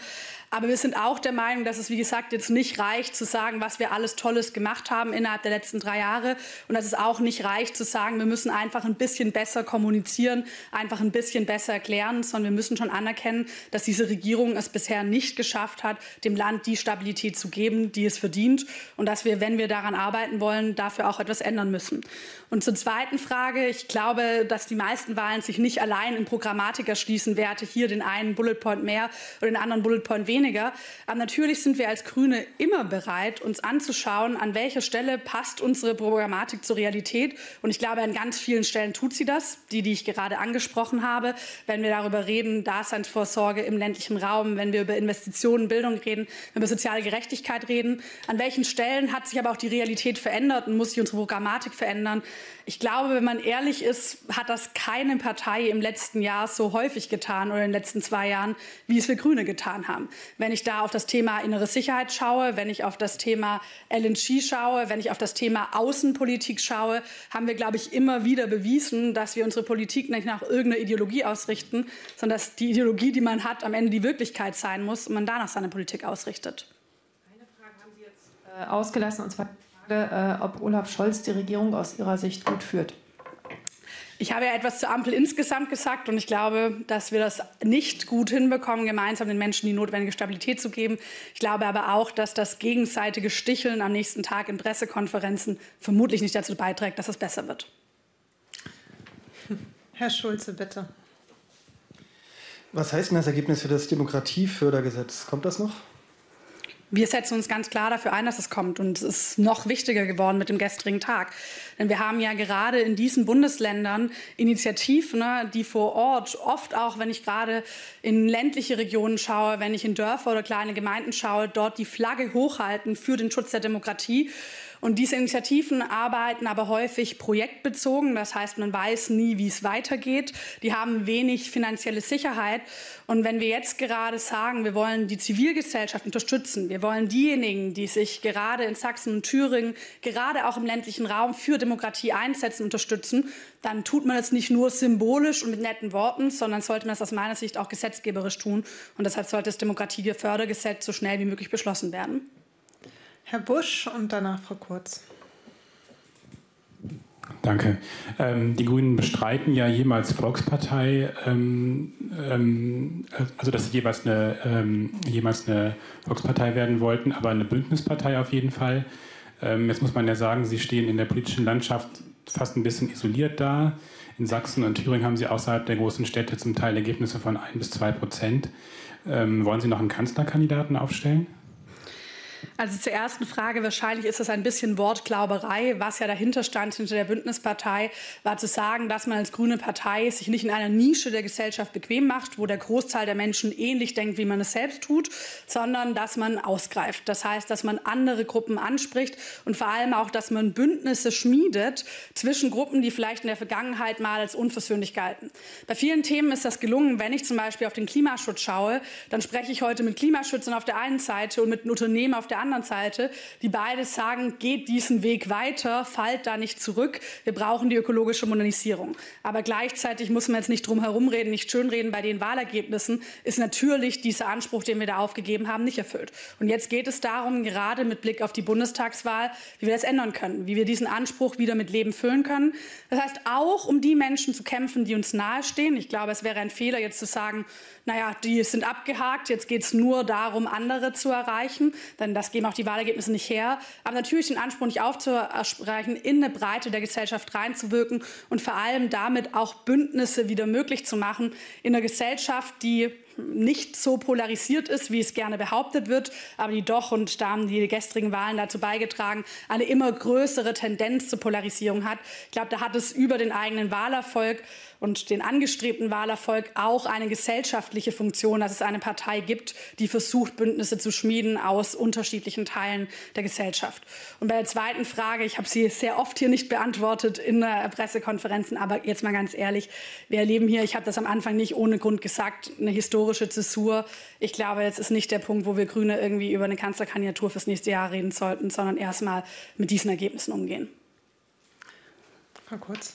Aber wir sind auch der Meinung, dass es, wie gesagt, jetzt nicht reicht zu sagen, was wir alles Tolles gemacht haben innerhalb der letzten drei Jahre. Und dass es auch nicht reicht zu sagen, wir müssen einfach ein bisschen besser kommunizieren, einfach ein bisschen besser erklären, sondern wir müssen schon anerkennen, dass diese Regierung es bisher nicht geschafft hat, dem Land die Stabilität zu geben, die es verdient. Und dass wir, wenn wir daran arbeiten wollen, dafür auch etwas ändern müssen. Und zur zweiten Frage. Ich glaube, dass die meisten Wahlen sich nicht allein in Programmatik erschließen, werte hier den einen Bullet Point mehr oder den anderen Bullet Point weniger. Aber natürlich sind wir als Grüne immer bereit, uns anzuschauen, an welcher Stelle passt unsere Programmatik zur Realität. Und ich glaube, an ganz vielen Stellen tut sie das, die, die ich gerade angesprochen habe. Wenn wir darüber reden, Daseinsvorsorge im ländlichen Raum, wenn wir über Investitionen, Bildung reden, wenn wir über soziale Gerechtigkeit reden. An welchen Stellen hat sich aber auch die Realität verändert und muss sich unsere Programmatik verändern? Ich glaube, wenn man ehrlich ist, hat das keine Partei im letzten Jahr so häufig getan oder in den letzten zwei Jahren, wie es wir Grüne getan haben. Wenn ich da auf das Thema innere Sicherheit schaue, wenn ich auf das Thema LNG schaue, wenn ich auf das Thema Außenpolitik schaue, haben wir, glaube ich, immer wieder bewiesen, dass wir unsere Politik nicht nach irgendeiner Ideologie ausrichten, sondern dass die Ideologie, die man hat, am Ende die Wirklichkeit sein muss und man danach seine Politik ausrichtet. Eine Frage haben Sie jetzt äh, ausgelassen, und zwar äh, ob Olaf Scholz die Regierung aus Ihrer Sicht gut führt. Ich habe ja etwas zur Ampel insgesamt gesagt und ich glaube, dass wir das nicht gut hinbekommen, gemeinsam den Menschen die notwendige Stabilität zu geben. Ich glaube aber auch, dass das gegenseitige Sticheln am nächsten Tag in Pressekonferenzen vermutlich nicht dazu beiträgt, dass es besser wird. Herr Schulze, bitte. Was heißt denn das Ergebnis für das Demokratiefördergesetz? Kommt das noch? Wir setzen uns ganz klar dafür ein, dass es kommt. Und es ist noch wichtiger geworden mit dem gestrigen Tag. Denn wir haben ja gerade in diesen Bundesländern Initiativen, ne, die vor Ort oft auch, wenn ich gerade in ländliche Regionen schaue, wenn ich in Dörfer oder kleine Gemeinden schaue, dort die Flagge hochhalten für den Schutz der Demokratie. Und diese Initiativen arbeiten aber häufig projektbezogen. Das heißt, man weiß nie, wie es weitergeht. Die haben wenig finanzielle Sicherheit. Und wenn wir jetzt gerade sagen, wir wollen die Zivilgesellschaft unterstützen, wir wollen diejenigen, die sich gerade in Sachsen und Thüringen, gerade auch im ländlichen Raum für Demokratie einsetzen, unterstützen, dann tut man das nicht nur symbolisch und mit netten Worten, sondern sollte man das aus meiner Sicht auch gesetzgeberisch tun. Und deshalb sollte das Demokratiefördergesetz so schnell wie möglich beschlossen werden. Herr Busch und danach Frau Kurz. Danke. Ähm, die Grünen bestreiten ja jemals Volkspartei, ähm, ähm, also dass sie jeweils eine, ähm, jemals eine Volkspartei werden wollten, aber eine Bündnispartei auf jeden Fall. Ähm, jetzt muss man ja sagen, sie stehen in der politischen Landschaft fast ein bisschen isoliert da. In Sachsen und Thüringen haben sie außerhalb der großen Städte zum Teil Ergebnisse von ein bis zwei Prozent. Ähm, wollen Sie noch einen Kanzlerkandidaten aufstellen? Also zur ersten Frage, wahrscheinlich ist das ein bisschen Wortglauberei. Was ja dahinter stand, hinter der Bündnispartei, war zu sagen, dass man als grüne Partei sich nicht in einer Nische der Gesellschaft bequem macht, wo der Großteil der Menschen ähnlich denkt, wie man es selbst tut, sondern dass man ausgreift. Das heißt, dass man andere Gruppen anspricht und vor allem auch, dass man Bündnisse schmiedet zwischen Gruppen, die vielleicht in der Vergangenheit mal als unversöhnlich galten. Bei vielen Themen ist das gelungen. Wenn ich zum Beispiel auf den Klimaschutz schaue, dann spreche ich heute mit Klimaschützern auf der einen Seite und mit Unternehmen auf der anderen Seite, die beide sagen, geht diesen Weg weiter, fallt da nicht zurück. Wir brauchen die ökologische Modernisierung. Aber gleichzeitig muss man jetzt nicht drum herum reden, nicht schönreden. Bei den Wahlergebnissen ist natürlich dieser Anspruch, den wir da aufgegeben haben, nicht erfüllt. Und jetzt geht es darum, gerade mit Blick auf die Bundestagswahl, wie wir das ändern können, wie wir diesen Anspruch wieder mit Leben füllen können. Das heißt, auch um die Menschen zu kämpfen, die uns nahestehen. Ich glaube, es wäre ein Fehler, jetzt zu sagen, naja, die sind abgehakt, jetzt geht es nur darum, andere zu erreichen, denn das geben auch die Wahlergebnisse nicht her. Aber natürlich den Anspruch nicht aufzuerreichen, in eine Breite der Gesellschaft reinzuwirken und vor allem damit auch Bündnisse wieder möglich zu machen in einer Gesellschaft, die nicht so polarisiert ist, wie es gerne behauptet wird, aber die doch, und da haben die gestrigen Wahlen dazu beigetragen, eine immer größere Tendenz zur Polarisierung hat. Ich glaube, da hat es über den eigenen Wahlerfolg und den angestrebten Wahlerfolg auch eine gesellschaftliche Funktion, dass es eine Partei gibt, die versucht, Bündnisse zu schmieden aus unterschiedlichen Teilen der Gesellschaft. Und bei der zweiten Frage, ich habe sie sehr oft hier nicht beantwortet in Pressekonferenzen, aber jetzt mal ganz ehrlich, wir erleben hier, ich habe das am Anfang nicht ohne Grund gesagt, eine historische Zäsur. Ich glaube, jetzt ist nicht der Punkt, wo wir Grüne irgendwie über eine Kanzlerkandidatur fürs nächste Jahr reden sollten, sondern erstmal mit diesen Ergebnissen umgehen. Frau Kurz.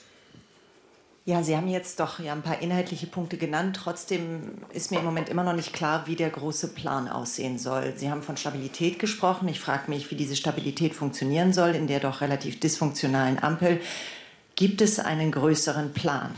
Ja, Sie haben jetzt doch ja ein paar inhaltliche Punkte genannt. Trotzdem ist mir im Moment immer noch nicht klar, wie der große Plan aussehen soll. Sie haben von Stabilität gesprochen. Ich frage mich, wie diese Stabilität funktionieren soll in der doch relativ dysfunktionalen Ampel. Gibt es einen größeren Plan?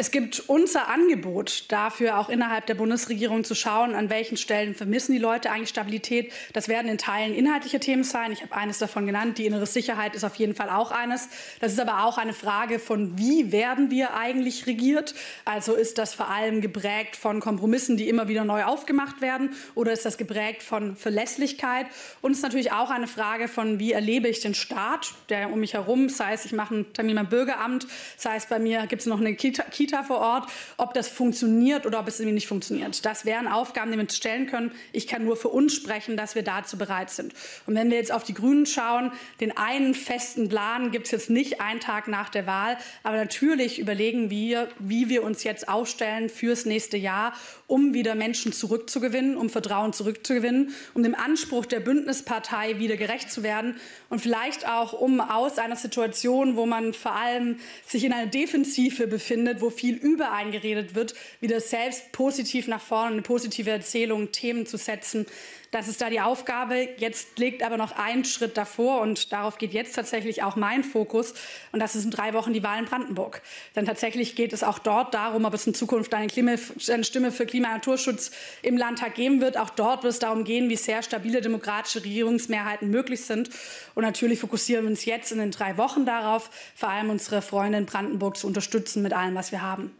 Es gibt unser Angebot dafür, auch innerhalb der Bundesregierung zu schauen, an welchen Stellen vermissen die Leute eigentlich Stabilität. Das werden in Teilen inhaltliche Themen sein. Ich habe eines davon genannt. Die innere Sicherheit ist auf jeden Fall auch eines. Das ist aber auch eine Frage von, wie werden wir eigentlich regiert? Also ist das vor allem geprägt von Kompromissen, die immer wieder neu aufgemacht werden? Oder ist das geprägt von Verlässlichkeit? Und es ist natürlich auch eine Frage von, wie erlebe ich den Staat, der um mich herum, sei es, ich mache einen Termin beim Bürgeramt, sei es bei mir, gibt es noch eine Kita, Kita Kita vor Ort, ob das funktioniert oder ob es irgendwie nicht funktioniert. Das wären Aufgaben, die wir uns stellen können. Ich kann nur für uns sprechen, dass wir dazu bereit sind. Und wenn wir jetzt auf die Grünen schauen, den einen festen Plan gibt es jetzt nicht einen Tag nach der Wahl, aber natürlich überlegen wir, wie wir uns jetzt aufstellen fürs nächste Jahr, um wieder Menschen zurückzugewinnen, um Vertrauen zurückzugewinnen, um dem Anspruch der Bündnispartei wieder gerecht zu werden und vielleicht auch, um aus einer Situation, wo man vor allem sich in einer Defensive befindet, wo viel übereingeredet wird, wieder selbst positiv nach vorne, eine positive Erzählung, Themen zu setzen, das ist da die Aufgabe. Jetzt liegt aber noch ein Schritt davor und darauf geht jetzt tatsächlich auch mein Fokus. Und das ist in drei Wochen die Wahl in Brandenburg. Denn tatsächlich geht es auch dort darum, ob es in Zukunft eine, Klima, eine Stimme für Klima- und Naturschutz im Landtag geben wird. Auch dort wird es darum gehen, wie sehr stabile demokratische Regierungsmehrheiten möglich sind. Und natürlich fokussieren wir uns jetzt in den drei Wochen darauf, vor allem unsere Freunde in Brandenburg zu unterstützen mit allem, was wir haben.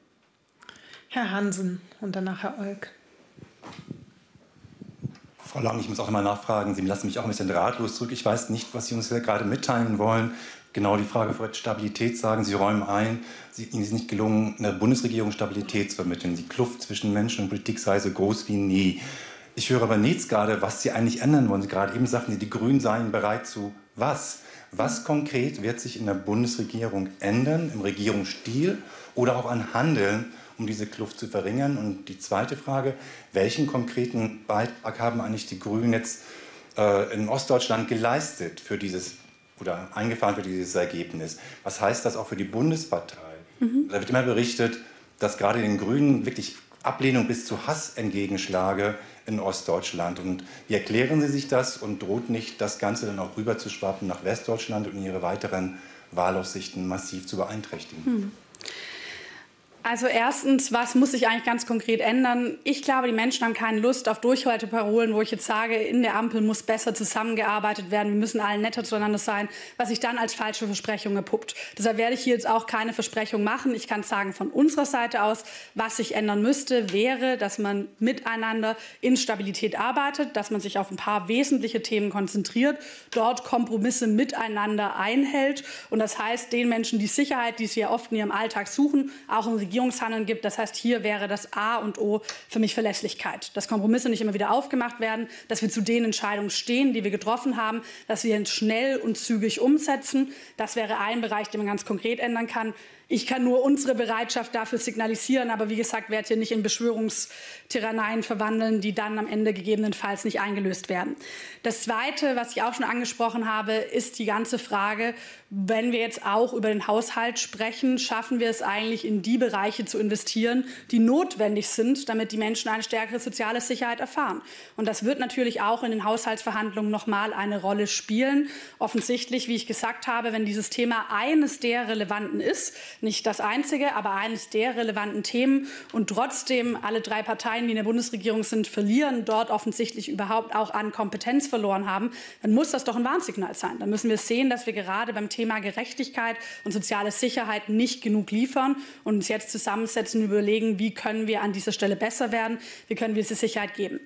Herr Hansen und danach Herr Olk. Frau Lang, ich muss auch mal nachfragen. Sie lassen mich auch ein bisschen ratlos zurück. Ich weiß nicht, was Sie uns gerade mitteilen wollen. Genau die Frage vor Stabilität sagen. Sie räumen ein, Sie, Ihnen ist nicht gelungen, einer Bundesregierung Stabilität zu vermitteln. Die Kluft zwischen Menschen und Politik sei so groß wie nie. Ich höre aber nichts gerade, was Sie eigentlich ändern wollen. Gerade eben sagten Sie, die Grünen seien bereit zu was? Was konkret wird sich in der Bundesregierung ändern, im Regierungsstil oder auch an Handeln, um diese Kluft zu verringern? Und die zweite Frage, welchen konkreten Beitrag haben eigentlich die Grünen jetzt äh, in Ostdeutschland geleistet für dieses oder eingefahren für dieses Ergebnis? Was heißt das auch für die Bundespartei? Mhm. Da wird immer berichtet, dass gerade den Grünen wirklich Ablehnung bis zu Hass entgegenschlage in Ostdeutschland. Und wie erklären Sie sich das und droht nicht das Ganze dann auch rüber zu schwappen nach Westdeutschland und Ihre weiteren Wahlaussichten massiv zu beeinträchtigen? Mhm. Also erstens, was muss sich eigentlich ganz konkret ändern? Ich glaube, die Menschen haben keine Lust auf Durchhalteparolen, wo ich jetzt sage, in der Ampel muss besser zusammengearbeitet werden, wir müssen alle netter zueinander sein, was sich dann als falsche Versprechung erpuppt. Deshalb werde ich hier jetzt auch keine Versprechung machen. Ich kann sagen, von unserer Seite aus, was sich ändern müsste, wäre, dass man miteinander in Stabilität arbeitet, dass man sich auf ein paar wesentliche Themen konzentriert, dort Kompromisse miteinander einhält. Und das heißt, den Menschen die Sicherheit, die sie ja oft in ihrem Alltag suchen, auch im Regierungshandeln gibt. Das heißt, hier wäre das A und O für mich Verlässlichkeit. Dass Kompromisse nicht immer wieder aufgemacht werden, dass wir zu den Entscheidungen stehen, die wir getroffen haben, dass wir schnell und zügig umsetzen. Das wäre ein Bereich, den man ganz konkret ändern kann. Ich kann nur unsere Bereitschaft dafür signalisieren, aber wie gesagt, werde hier nicht in Beschwörungstyranneien verwandeln, die dann am Ende gegebenenfalls nicht eingelöst werden. Das Zweite, was ich auch schon angesprochen habe, ist die ganze Frage, wenn wir jetzt auch über den Haushalt sprechen, schaffen wir es eigentlich in die Bereiche zu investieren, die notwendig sind, damit die Menschen eine stärkere soziale Sicherheit erfahren. Und das wird natürlich auch in den Haushaltsverhandlungen noch mal eine Rolle spielen. Offensichtlich, wie ich gesagt habe, wenn dieses Thema eines der relevanten ist, nicht das einzige, aber eines der relevanten Themen und trotzdem alle drei Parteien, die in der Bundesregierung sind, verlieren, dort offensichtlich überhaupt auch an Kompetenz verloren haben, dann muss das doch ein Warnsignal sein. Dann müssen wir sehen, dass wir gerade beim Thema Gerechtigkeit und soziale Sicherheit nicht genug liefern und uns jetzt zusammensetzen und überlegen, wie können wir an dieser Stelle besser werden, wie können wir diese Sicherheit geben.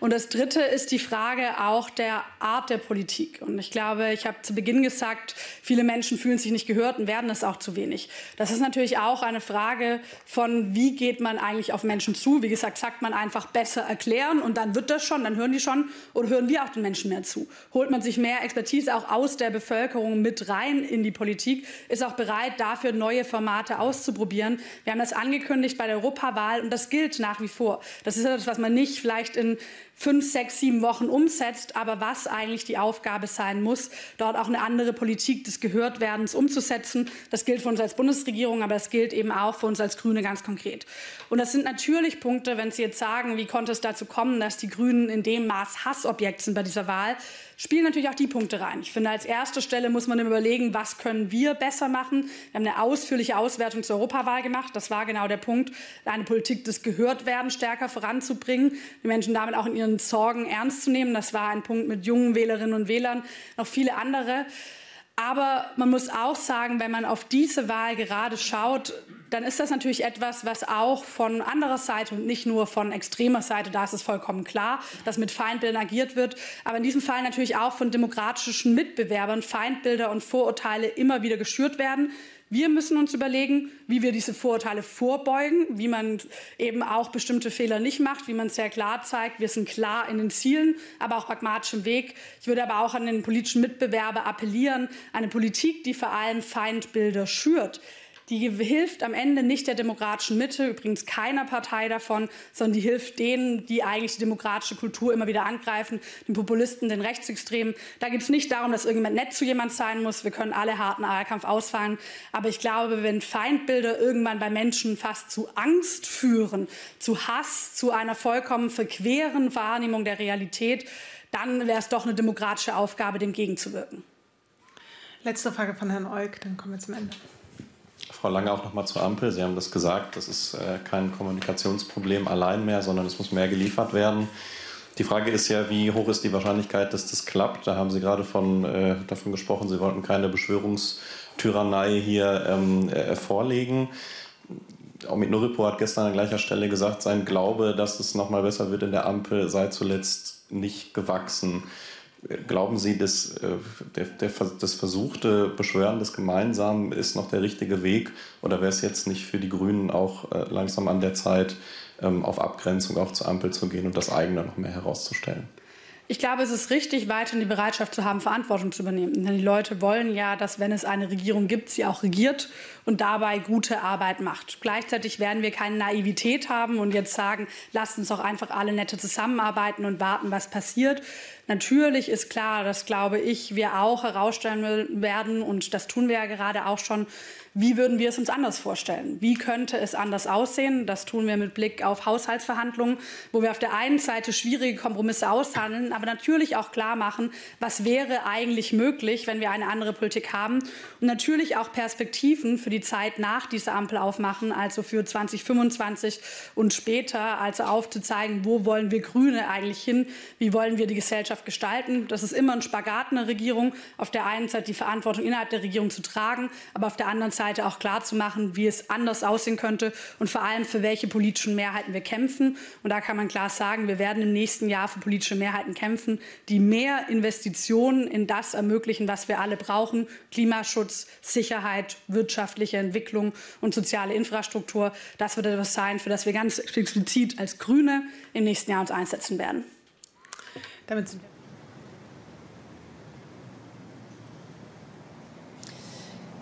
Und das Dritte ist die Frage auch der Art der Politik. Und ich glaube, ich habe zu Beginn gesagt, viele Menschen fühlen sich nicht gehört und werden es auch zu wenig. Das ist natürlich auch eine Frage von, wie geht man eigentlich auf Menschen zu. Wie gesagt, sagt man einfach besser erklären und dann wird das schon, dann hören die schon oder hören wir auch den Menschen mehr zu. Holt man sich mehr Expertise auch aus der Bevölkerung mit rein in die Politik, ist auch bereit, dafür neue Formate auszuprobieren. Wir haben das angekündigt bei der Europawahl und das gilt nach wie vor. Das ist etwas, was man nicht vielleicht in fünf, sechs, sieben Wochen umsetzt, aber was eigentlich die Aufgabe sein muss, dort auch eine andere Politik des Gehörtwerdens umzusetzen. Das gilt für uns als Bundesregierung, aber es gilt eben auch für uns als Grüne ganz konkret. Und das sind natürlich Punkte, wenn Sie jetzt sagen, wie konnte es dazu kommen, dass die Grünen in dem Maß Hassobjekt sind bei dieser Wahl, spielen natürlich auch die Punkte rein. Ich finde, als erste Stelle muss man überlegen, was können wir besser machen. Wir haben eine ausführliche Auswertung zur Europawahl gemacht. Das war genau der Punkt, eine Politik des Gehörtwerdens stärker voranzubringen, die Menschen damit auch in ihren Sorgen ernst zu nehmen. Das war ein Punkt mit jungen Wählerinnen und Wählern, noch viele andere. Aber man muss auch sagen, wenn man auf diese Wahl gerade schaut, dann ist das natürlich etwas, was auch von anderer Seite und nicht nur von extremer Seite, da ist es vollkommen klar, dass mit Feindbildern agiert wird, aber in diesem Fall natürlich auch von demokratischen Mitbewerbern Feindbilder und Vorurteile immer wieder geschürt werden. Wir müssen uns überlegen, wie wir diese Vorurteile vorbeugen, wie man eben auch bestimmte Fehler nicht macht, wie man sehr klar zeigt, wir sind klar in den Zielen, aber auch pragmatisch im Weg. Ich würde aber auch an den politischen Mitbewerber appellieren, eine Politik, die vor allem Feindbilder schürt, die hilft am Ende nicht der demokratischen Mitte, übrigens keiner Partei davon, sondern die hilft denen, die eigentlich die demokratische Kultur immer wieder angreifen, den Populisten, den Rechtsextremen. Da geht es nicht darum, dass irgendjemand nett zu jemand sein muss. Wir können alle harten Wahlkampf ausfallen. Aber ich glaube, wenn Feindbilder irgendwann bei Menschen fast zu Angst führen, zu Hass, zu einer vollkommen verqueren Wahrnehmung der Realität, dann wäre es doch eine demokratische Aufgabe, dem gegenzuwirken. Letzte Frage von Herrn Euk, dann kommen wir zum Ende. Frau Lange auch noch mal zur Ampel. Sie haben das gesagt, das ist äh, kein Kommunikationsproblem allein mehr, sondern es muss mehr geliefert werden. Die Frage ist ja, wie hoch ist die Wahrscheinlichkeit, dass das klappt? Da haben Sie gerade von, äh, davon gesprochen, Sie wollten keine Beschwörungstyrannei hier ähm, äh, vorlegen. Omid Nuripo hat gestern an gleicher Stelle gesagt, sein Glaube, dass es noch mal besser wird in der Ampel, sei zuletzt nicht gewachsen. Glauben Sie, dass äh, der, der, das versuchte Beschwören des Gemeinsamen ist noch der richtige Weg? Oder wäre es jetzt nicht für die Grünen auch äh, langsam an der Zeit, ähm, auf Abgrenzung auch zur Ampel zu gehen und das eigene noch mehr herauszustellen? Ich glaube, es ist richtig, weiterhin die Bereitschaft zu haben, Verantwortung zu übernehmen. Denn die Leute wollen ja, dass, wenn es eine Regierung gibt, sie auch regiert und dabei gute Arbeit macht. Gleichzeitig werden wir keine Naivität haben und jetzt sagen, lasst uns doch einfach alle nette zusammenarbeiten und warten, was passiert. Natürlich ist klar, das glaube ich, wir auch herausstellen werden und das tun wir ja gerade auch schon, wie würden wir es uns anders vorstellen? Wie könnte es anders aussehen? Das tun wir mit Blick auf Haushaltsverhandlungen, wo wir auf der einen Seite schwierige Kompromisse aushandeln, aber natürlich auch klar machen, was wäre eigentlich möglich, wenn wir eine andere Politik haben. Und natürlich auch Perspektiven für die Zeit nach dieser Ampel aufmachen, also für 2025 und später, also aufzuzeigen, wo wollen wir Grüne eigentlich hin? Wie wollen wir die Gesellschaft gestalten? Das ist immer ein Spagat in der Regierung. Auf der einen Seite die Verantwortung innerhalb der Regierung zu tragen, aber auf der anderen Seite Seite auch klar zu machen, wie es anders aussehen könnte und vor allem für welche politischen Mehrheiten wir kämpfen. Und da kann man klar sagen, wir werden im nächsten Jahr für politische Mehrheiten kämpfen, die mehr Investitionen in das ermöglichen, was wir alle brauchen. Klimaschutz, Sicherheit, wirtschaftliche Entwicklung und soziale Infrastruktur. Das wird etwas sein, für das wir ganz explizit als Grüne im nächsten Jahr uns einsetzen werden. Damit sind wir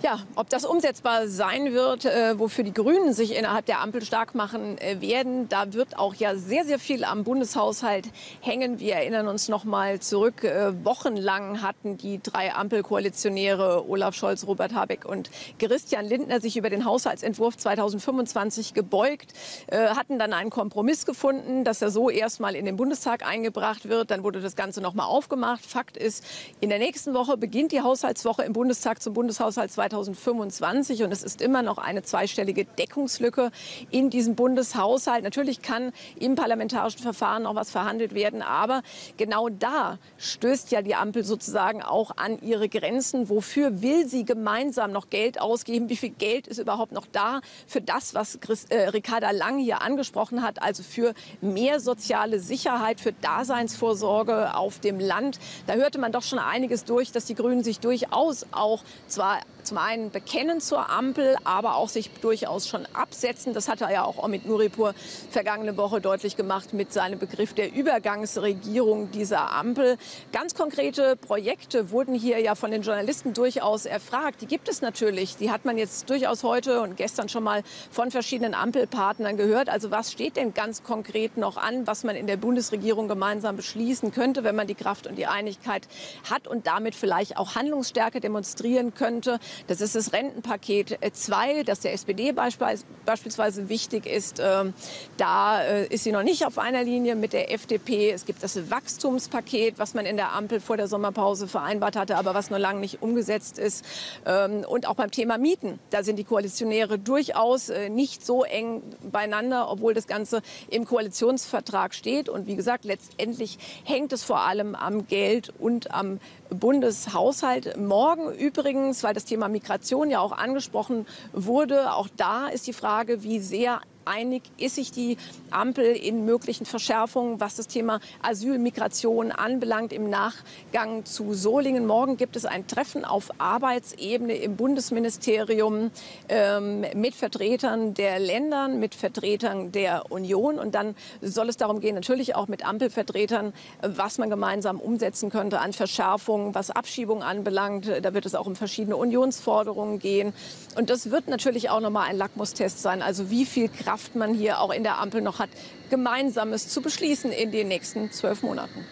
Ja, ob das umsetzbar sein wird, äh, wofür die Grünen sich innerhalb der Ampel stark machen äh, werden, da wird auch ja sehr, sehr viel am Bundeshaushalt hängen. Wir erinnern uns noch mal zurück. Äh, wochenlang hatten die drei Ampelkoalitionäre Olaf Scholz, Robert Habeck und Christian Lindner sich über den Haushaltsentwurf 2025 gebeugt, äh, hatten dann einen Kompromiss gefunden, dass er so erstmal in den Bundestag eingebracht wird. Dann wurde das Ganze noch mal aufgemacht. Fakt ist, in der nächsten Woche beginnt die Haushaltswoche im Bundestag zum Bundeshaushalt 2025. 2025 und es ist immer noch eine zweistellige Deckungslücke in diesem Bundeshaushalt. Natürlich kann im parlamentarischen Verfahren noch was verhandelt werden, aber genau da stößt ja die Ampel sozusagen auch an ihre Grenzen. Wofür will sie gemeinsam noch Geld ausgeben? Wie viel Geld ist überhaupt noch da für das, was Chris, äh, Ricarda Lang hier angesprochen hat, also für mehr soziale Sicherheit, für Daseinsvorsorge auf dem Land? Da hörte man doch schon einiges durch, dass die Grünen sich durchaus auch zwar zum einen bekennen zur Ampel, aber auch sich durchaus schon absetzen. Das hatte ja auch Omid Nuripur vergangene Woche deutlich gemacht mit seinem Begriff der Übergangsregierung dieser Ampel. Ganz konkrete Projekte wurden hier ja von den Journalisten durchaus erfragt. Die gibt es natürlich. Die hat man jetzt durchaus heute und gestern schon mal von verschiedenen Ampelpartnern gehört. Also was steht denn ganz konkret noch an, was man in der Bundesregierung gemeinsam beschließen könnte, wenn man die Kraft und die Einigkeit hat und damit vielleicht auch Handlungsstärke demonstrieren könnte? Das ist das Rentenpaket 2, das der SPD beispielsweise wichtig ist. Ähm, da äh, ist sie noch nicht auf einer Linie mit der FDP. Es gibt das Wachstumspaket, was man in der Ampel vor der Sommerpause vereinbart hatte, aber was nur lange nicht umgesetzt ist. Ähm, und auch beim Thema Mieten. Da sind die Koalitionäre durchaus äh, nicht so eng beieinander, obwohl das Ganze im Koalitionsvertrag steht. Und wie gesagt, letztendlich hängt es vor allem am Geld und am Bundeshaushalt. Morgen übrigens, weil das Thema Migration ja auch angesprochen wurde, auch da ist die Frage, wie sehr einig ist sich die Ampel in möglichen Verschärfungen, was das Thema Asyl, Migration anbelangt im Nachgang zu Solingen. Morgen gibt es ein Treffen auf Arbeitsebene im Bundesministerium ähm, mit Vertretern der Länder, mit Vertretern der Union. Und dann soll es darum gehen, natürlich auch mit Ampelvertretern, was man gemeinsam umsetzen könnte an Verschärfungen, was Abschiebung anbelangt. Da wird es auch um verschiedene Unionsforderungen gehen. Und das wird natürlich auch noch mal ein Lackmustest sein. Also wie viel Kraft Kraft man hier auch in der Ampel noch hat, Gemeinsames zu beschließen in den nächsten zwölf Monaten.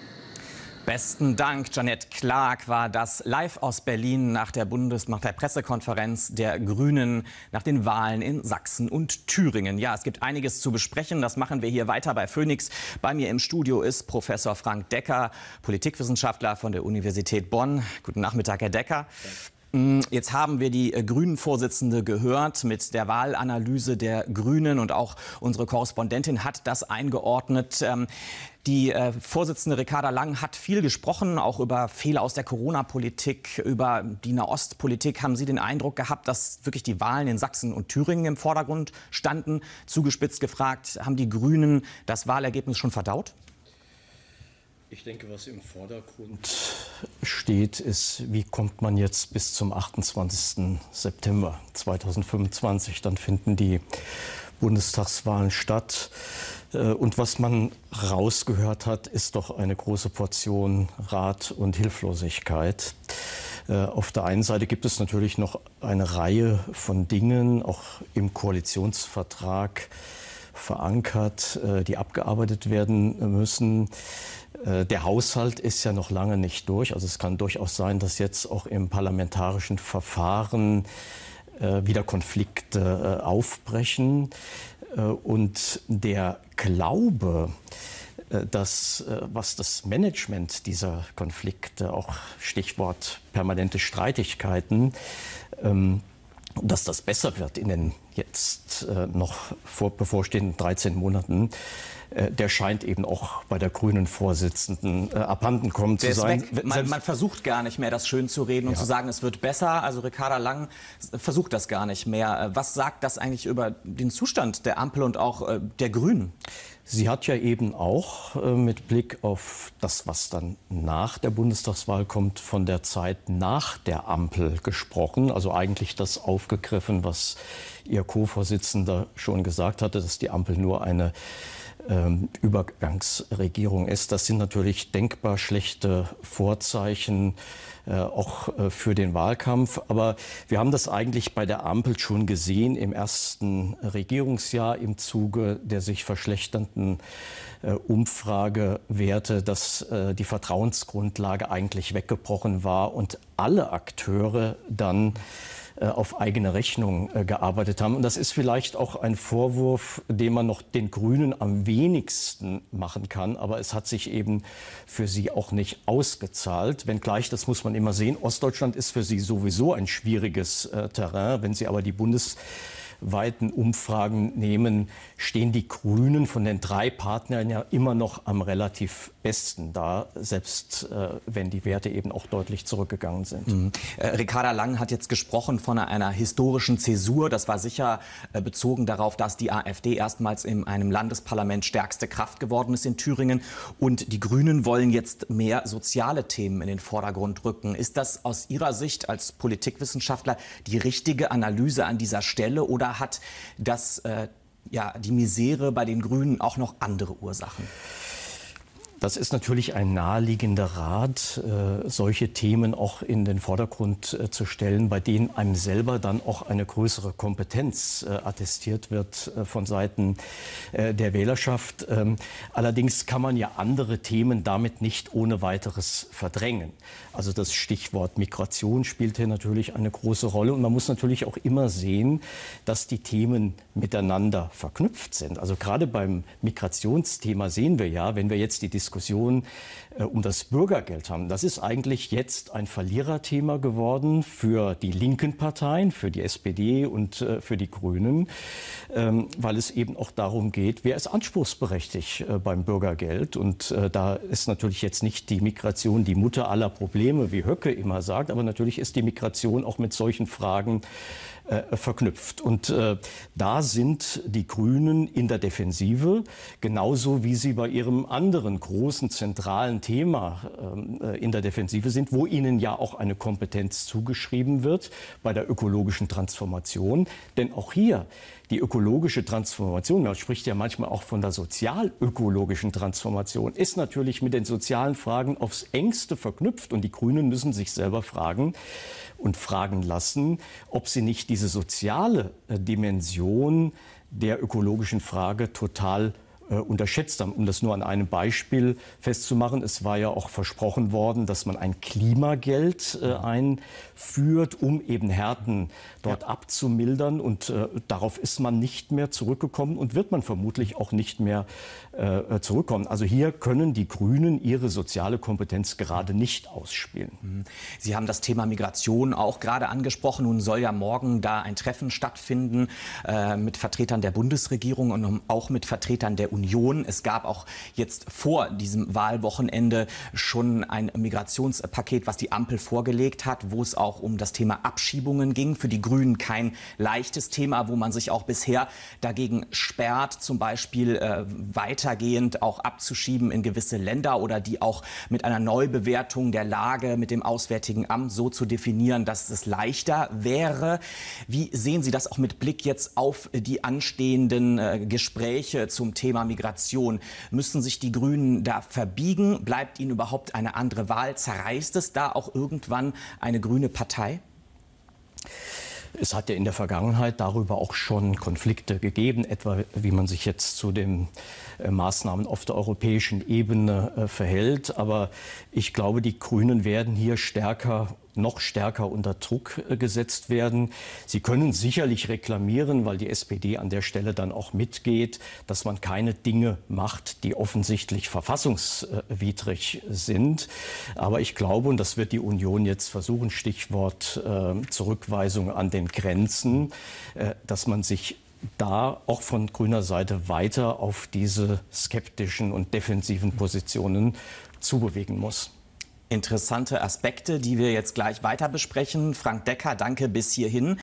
Besten Dank, Janette Clark war das live aus Berlin nach der Bundes der Pressekonferenz der Grünen nach den Wahlen in Sachsen und Thüringen. Ja, es gibt einiges zu besprechen. Das machen wir hier weiter bei Phoenix. Bei mir im Studio ist Professor Frank Decker, Politikwissenschaftler von der Universität Bonn. Guten Nachmittag, Herr Decker. Mm, jetzt haben wir die äh, Grünen-Vorsitzende gehört mit der Wahlanalyse der Grünen und auch unsere Korrespondentin hat das eingeordnet. Ähm, die äh, Vorsitzende Ricarda Lang hat viel gesprochen, auch über Fehler aus der Corona-Politik, über die Nahostpolitik. Haben Sie den Eindruck gehabt, dass wirklich die Wahlen in Sachsen und Thüringen im Vordergrund standen? Zugespitzt gefragt, haben die Grünen das Wahlergebnis schon verdaut? Ich denke, was im Vordergrund steht, ist, wie kommt man jetzt bis zum 28. September 2025? Dann finden die Bundestagswahlen statt. Äh, und was man rausgehört hat, ist doch eine große Portion Rat und Hilflosigkeit. Äh, auf der einen Seite gibt es natürlich noch eine Reihe von Dingen, auch im Koalitionsvertrag verankert, äh, die abgearbeitet werden müssen. Äh, der Haushalt ist ja noch lange nicht durch. Also es kann durchaus sein, dass jetzt auch im parlamentarischen Verfahren äh, wieder Konflikte äh, aufbrechen. Und der Glaube, dass was das Management dieser Konflikte, auch Stichwort permanente Streitigkeiten, dass das besser wird in den jetzt noch vor, bevorstehenden 13 Monaten, äh, der scheint eben auch bei der grünen Vorsitzenden äh, abhanden kommen zu sein. Man, man, versucht gar nicht mehr, das schön zu reden und ja. zu sagen, es wird besser. Also Ricarda Lang versucht das gar nicht mehr. Äh, was sagt das eigentlich über den Zustand der Ampel und auch äh, der Grünen? Sie hat ja eben auch äh, mit Blick auf das, was dann nach der Bundestagswahl kommt, von der Zeit nach der Ampel gesprochen. Also eigentlich das aufgegriffen, was ihr Co-Vorsitzender schon gesagt hatte, dass die Ampel nur eine ähm, Übergangsregierung ist. Das sind natürlich denkbar schlechte Vorzeichen auch äh, für den Wahlkampf. Aber wir haben das eigentlich bei der Ampel schon gesehen im ersten Regierungsjahr im Zuge der sich verschlechternden äh, Umfragewerte, dass äh, die Vertrauensgrundlage eigentlich weggebrochen war und alle Akteure dann äh, auf eigene Rechnung äh, gearbeitet haben. Und das ist vielleicht auch ein Vorwurf, den man noch den Grünen am wenigsten machen kann. Aber es hat sich eben für sie auch nicht ausgezahlt. Wenngleich, das muss man immer sehen, Ostdeutschland ist für sie sowieso ein schwieriges äh, Terrain. Wenn sie aber die Bundes weiten Umfragen nehmen, stehen die Grünen von den drei Partnern ja immer noch am relativ besten da, selbst äh, wenn die Werte eben auch deutlich zurückgegangen sind. Mhm. Äh, Ricarda Lang hat jetzt gesprochen von einer historischen Zäsur. Das war sicher äh, bezogen darauf, dass die AfD erstmals in einem Landesparlament stärkste Kraft geworden ist in Thüringen. Und die Grünen wollen jetzt mehr soziale Themen in den Vordergrund rücken. Ist das aus Ihrer Sicht als Politikwissenschaftler die richtige Analyse an dieser Stelle oder hat das, äh, ja, die Misere bei den Grünen auch noch andere Ursachen? Das ist natürlich ein naheliegender Rat, äh, solche Themen auch in den Vordergrund äh, zu stellen, bei denen einem selber dann auch eine größere Kompetenz äh, attestiert wird von Seiten der Wählerschaft. Ähm, allerdings kann man ja andere Themen damit nicht ohne weiteres verdrängen. Also das Stichwort Migration spielt hier natürlich eine große Rolle und man muss natürlich auch immer sehen, dass die Themen miteinander verknüpft sind. Also gerade beim Migrationsthema sehen wir ja, wenn wir jetzt die Diskussion um das Bürgergeld haben. Das ist eigentlich jetzt ein Verliererthema geworden für die linken Parteien, für die SPD und äh, für die Grünen, ähm, weil es eben auch darum geht, wer ist anspruchsberechtigt äh, beim Bürgergeld. Und äh, da ist natürlich jetzt nicht die Migration die Mutter aller Probleme, wie Höcke immer sagt, aber natürlich ist die Migration auch mit solchen Fragen äh, verknüpft. Und äh, da sind die Grünen in der Defensive, genauso wie sie bei ihrem anderen großen zentralen Thema ähm, äh, in der Defensive sind, wo ihnen ja auch eine Kompetenz zugeschrieben wird bei der ökologischen Transformation. Denn auch hier die ökologische Transformation, man spricht ja manchmal auch von der sozialökologischen Transformation, ist natürlich mit den sozialen Fragen aufs engste verknüpft. Und die Grünen müssen sich selber fragen und fragen lassen, ob sie nicht diese soziale äh, Dimension der ökologischen Frage total äh, unterschätzt haben. Um das nur an einem Beispiel festzumachen, es war ja auch versprochen worden, dass man ein Klimageld äh, einführt, um eben Härten dort ja. abzumildern. Und äh, darauf ist man nicht mehr zurückgekommen und wird man vermutlich auch nicht mehr äh, zurückkommen. Also hier können die Grünen ihre soziale Kompetenz gerade nicht ausspielen. Mhm. Sie haben das Thema Migration auch gerade angesprochen. Nun soll ja morgen da ein Treffen stattfinden äh, mit Vertretern der Bundesregierung und auch mit Vertretern der Union. Es gab auch jetzt vor diesem Wahlwochenende schon ein Migrationspaket, was die Ampel vorgelegt hat, wo es auch um das Thema Abschiebungen ging. Für die Grünen kein leichtes Thema, wo man sich auch bisher dagegen sperrt, zum Beispiel äh, weitergehend auch abzuschieben in gewisse Länder oder die auch mit einer Neubewertung der Lage mit dem Auswärtigen Amt so zu definieren, dass es leichter wäre. Wie sehen Sie das auch mit Blick jetzt auf die anstehenden äh, Gespräche zum Thema Migration? Müssen sich die Grünen da verbiegen? Bleibt ihnen überhaupt eine andere Wahl? Zerreißt es da auch irgendwann eine grüne Partei? Es hat ja in der Vergangenheit darüber auch schon Konflikte gegeben, etwa wie man sich jetzt zu den äh, Maßnahmen auf der europäischen Ebene äh, verhält. Aber ich glaube, die Grünen werden hier stärker noch stärker unter Druck äh, gesetzt werden. Sie können sicherlich reklamieren, weil die SPD an der Stelle dann auch mitgeht, dass man keine Dinge macht, die offensichtlich verfassungswidrig sind. Aber ich glaube, und das wird die Union jetzt versuchen, Stichwort äh, Zurückweisung an den Grenzen, äh, dass man sich da auch von grüner Seite weiter auf diese skeptischen und defensiven Positionen zubewegen muss interessante Aspekte, die wir jetzt gleich weiter besprechen. Frank Decker, danke bis hierhin.